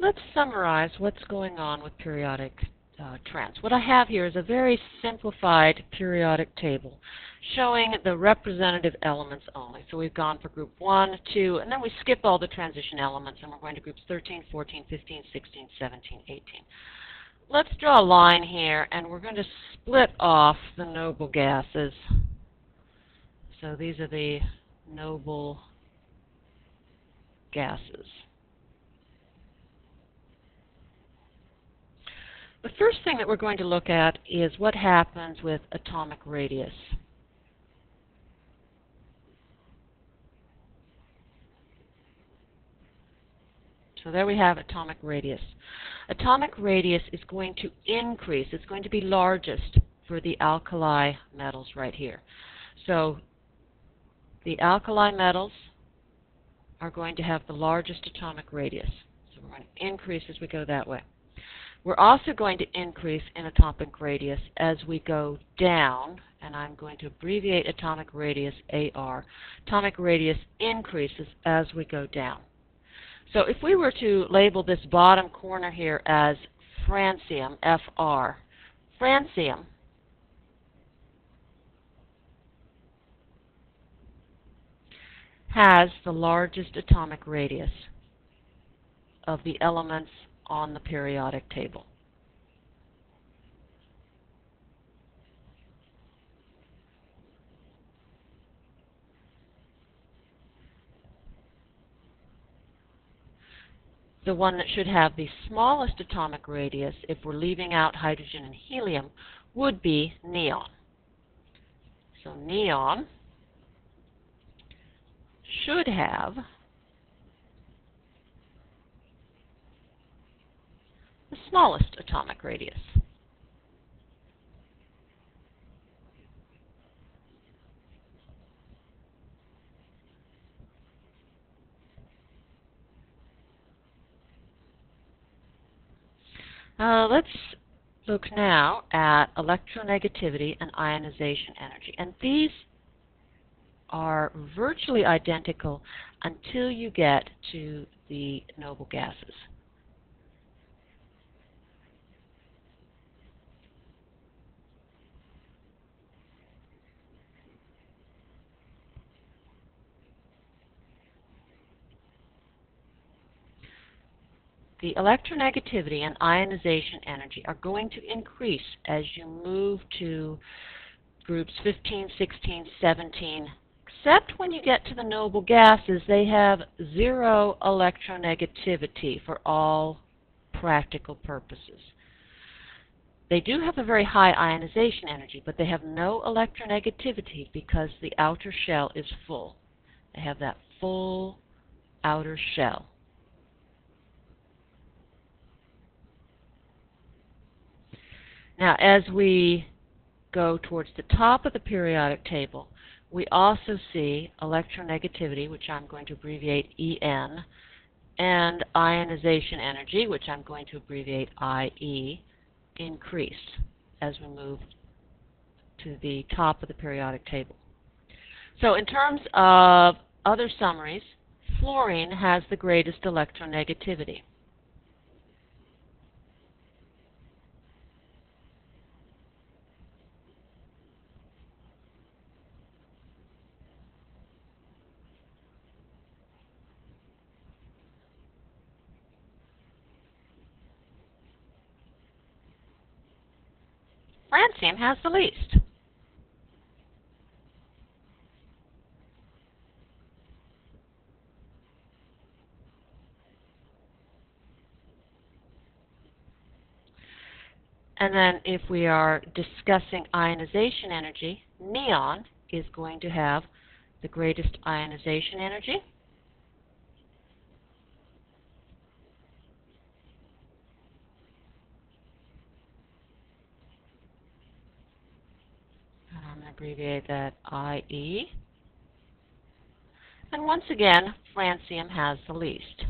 let's summarize what's going on with periodic uh, trends. What I have here is a very simplified periodic table showing the representative elements only. So we've gone for group 1, 2, and then we skip all the transition elements and we're going to groups 13, 14, 15, 16, 17, 18. Let's draw a line here and we're going to split off the noble gases. So these are the noble gases. The first thing that we're going to look at is what happens with atomic radius. So there we have atomic radius. Atomic radius is going to increase. It's going to be largest for the alkali metals right here. So the alkali metals are going to have the largest atomic radius. So we're going to increase as we go that way. We're also going to increase in atomic radius as we go down, and I'm going to abbreviate atomic radius AR. Atomic radius increases as we go down. So if we were to label this bottom corner here as francium, FR, francium has the largest atomic radius of the elements on the periodic table. The one that should have the smallest atomic radius, if we're leaving out hydrogen and helium, would be neon. So neon should have the smallest atomic radius. Uh, let's look now at electronegativity and ionization energy. And these are virtually identical until you get to the noble gases. The electronegativity and ionization energy are going to increase as you move to groups 15, 16, 17, except when you get to the noble gases, they have zero electronegativity for all practical purposes. They do have a very high ionization energy, but they have no electronegativity because the outer shell is full. They have that full outer shell. Now, as we go towards the top of the periodic table, we also see electronegativity, which I'm going to abbreviate EN, and ionization energy, which I'm going to abbreviate IE, increase as we move to the top of the periodic table. So in terms of other summaries, fluorine has the greatest electronegativity. Francium has the least. And then if we are discussing ionization energy, neon is going to have the greatest ionization energy. Abbreviate that IE. And once again, francium has the least.